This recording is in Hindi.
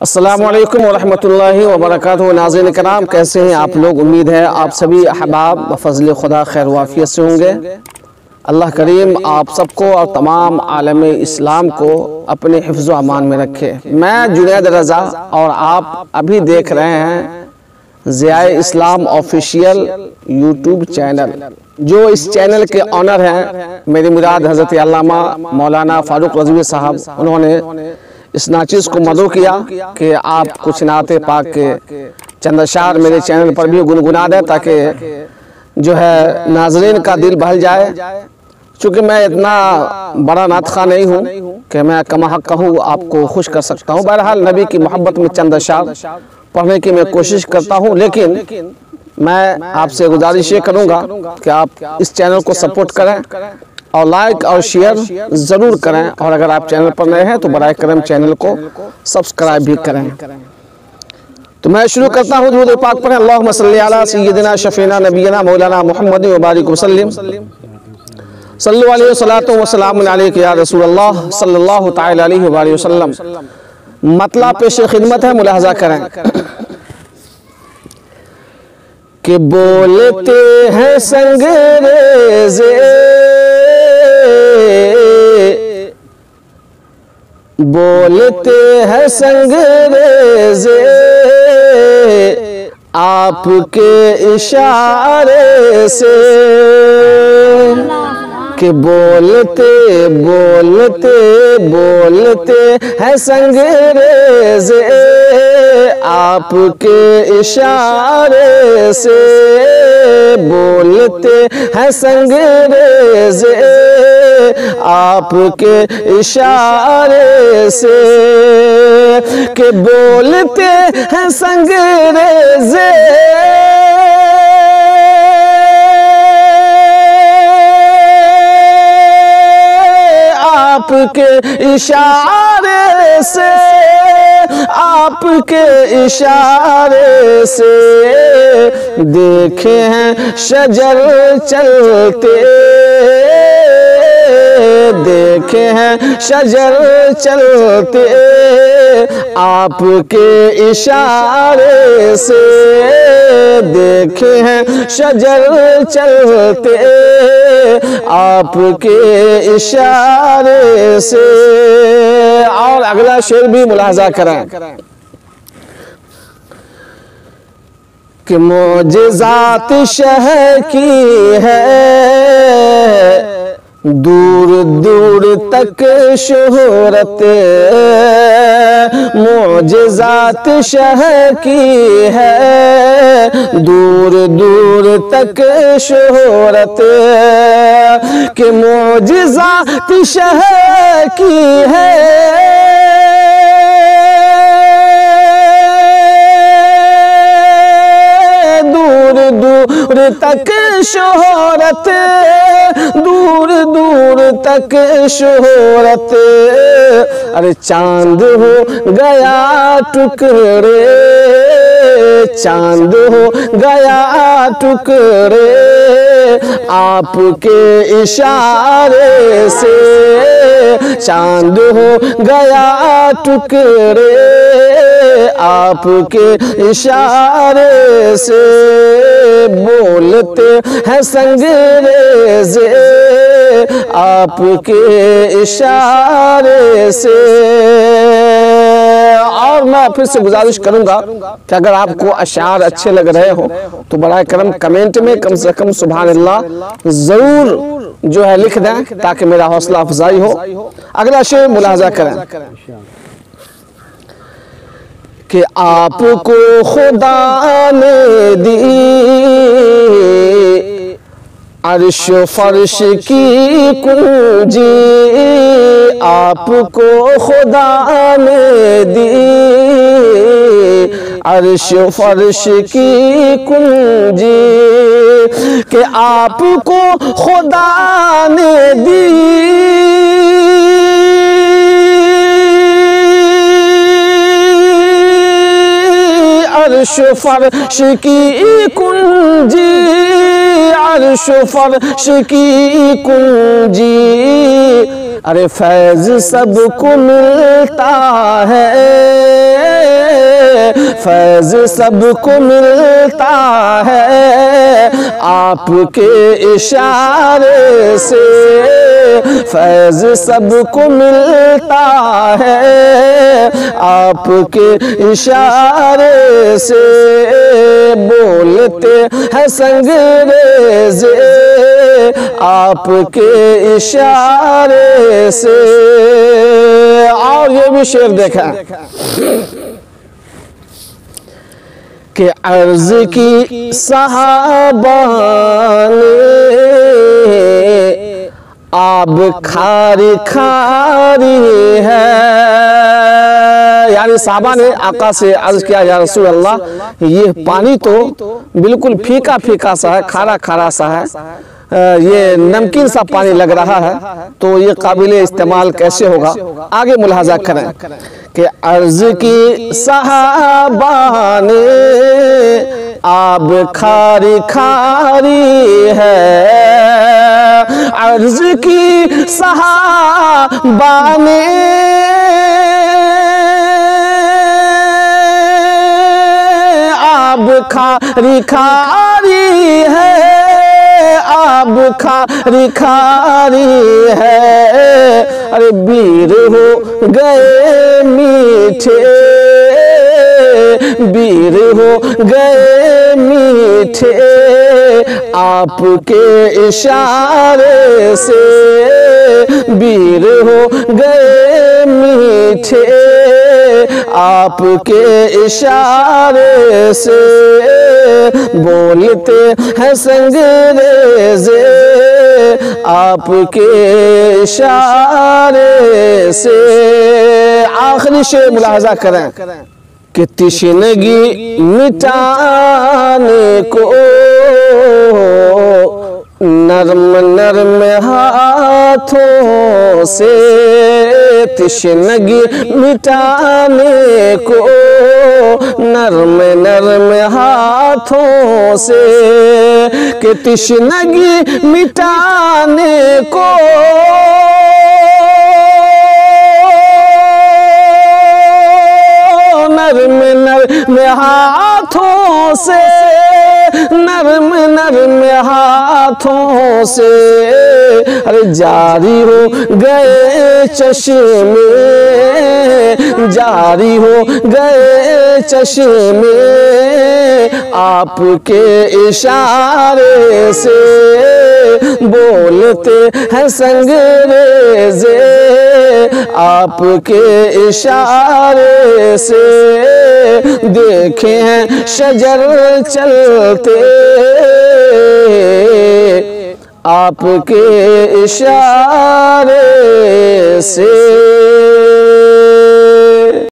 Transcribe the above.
अस्सलाम वालेकुम वरहमतुल्लाहि वबरकातुहू नाज़रीन कराम कैसे हैं आप लोग? उम्मीद है आप सभी अहबाब, फजल खुदा खैर वाफियत से होंगे। अल्लाह करीम आप सबको और तमाम आलम इस्लाम को अपने हिफ्ज़ अमान में रखे। मैं जुनैद रज़ा और आप अभी देख रहे हैं Ziya Islam official YouTube channel. जो इस चैनल के ऑनर हैं, मेरी मुराद हज़रत मौलाना फारूक रजवी साहब, उन्होंने इस नाचिस को मदो किया कि आप कुछ नाते पाक के चंद अशार मेरे चैनल पर भी गुनगुना दें ताकि जो है नाजरीन का दिल बहल जाए। चूँकि मैं इतना बड़ा नातखा नहीं हूँ कि मैं कमा हक कहूँ आपको खुश कर सकता हूँ। बहरहाल नबी की मोहब्बत में चंद अशार पढ़ने की मैं कोशिश करता हूँ लेकिन मैं आपसे गुजारिश ये करूँगा कि आप इस चैनल को सपोर्ट करें। और लाइक और शेयर ज़रूर करें। और अगर आप चैनल पर नए हैं तो बर करम चैनल को सब्सक्राइब भी करें। तो मैं शुरू करता हूँ दूध पाक पर। सैदना शफीना नबीना मौलाना मोहम्मद वबारिक वसलम मतला पेश खिदमत है मुलाजा करें। कि बोलते हैं संगरेजे बोलते हैं संगरेजे आपके इशारे से कि बोलते बोलते बोलते हैं संगरेजे आपके इशारे से बोलते हैं संगरेजे आपके इशारे से कि बोलते हैं संगरेजे आपके इशारे से आपके इशारे से देखे हैं शजर चलते। देखे हैं, शजर चलते आपके इशारे से देखे हैं, शजर चलते आपके इशारे से। और अगला शेर भी मुलाजा करें कि मोजात शहर की है दूर दूर तक शोहरत मोजात शहर की है। दूर दूर तक शोहरत कि मोजात शहर की है। दूर दूर तक शोहरत, दूर दूर तक शोहरत। अरे चाँद हो गया टुकड़े, चाँद हो गया टुकड़े, आपके इशारे से चाँद हो गया टुकड़े, आपके इशारे से। बोलते हैं संगरेजे आपके इशारे से। और मैं फिर से गुजारिश करूँगा कि अगर आपको अशार अच्छे लग रहे हो तो बड़ा करम कमेंट में कम से कम सुबह अल्लाह ज़रूर जो है लिख दें ताकि मेरा हौसला अफजाई हो। अगला शेर मुलाजा करें। कि आपको खुदा ने दी अर्श फर्श की कुंजी आपको खुदा ने दी अर्श फर्श की कुंजी कि आपको खुदा ने दी अर्श फर्श की कुंजी अर्श फर्श की कुंजी। अरे फैज सबको मिलता है, फैज सबको मिलता है आपके इशारे से। फैज सबको मिलता है आपके इशारे से बोलते हैं संगरेजे आपके इशारे से। और ये भी शेर देखा। कि अर्ज़ की सहाबाने आब खारी खारी है। यानी साबा ने आका से अर्ज़ किया या रसूल अल्लाह ये पानी तो बिल्कुल फीका फीका सा है खारा खारा सा है। ये नमकीन सा पानी लग रहा है तो ये काबिल इस्तेमाल कैसे होगा? आगे मुलाजा करें कि अर्ज़ की सहाबाने आब खारी खारी है। अर्ज़ की सहाबाने आब खारी खारी है। आब खारी खारी है। अरे वीर हो गए मीठे। वीर हो गए मीठे। आपके इशारे से वीर हो गए मीठे। आपके इशारे से बोलते हैं संगरेजे आपके इशारे से आखिरी शेर मुलाजा करें कि तिशनगी मिटाने को नरम नरम हाथों से तिशनगी मिटाने को नरम नरम हाथों से कि तिशनगी मिटाने को नरम नरम हाथों से नरम नरम हाथों से। अरे जारी हो गए चश्मे। जारी हो गए चश्मे आपके इशारे से। बोलते हैं संगरेजे आपके इशारे से। देखे हैं शजर चलते। आपके इशारे से।